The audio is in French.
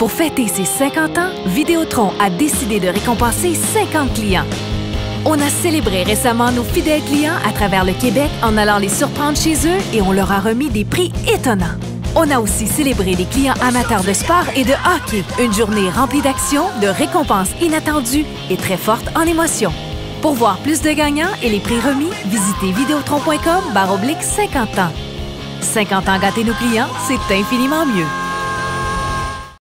Pour fêter ses 50 ans, Vidéotron a décidé de récompenser 50 clients. On a célébré récemment nos fidèles clients à travers le Québec en allant les surprendre chez eux et on leur a remis des prix étonnants. On a aussi célébré les clients amateurs de sport et de hockey. Une journée remplie d'actions, de récompenses inattendues et très fortes en émotions. Pour voir plus de gagnants et les prix remis, visitez vidéotron.com 50 ans. 50 ans gâter nos clients, c'est infiniment mieux.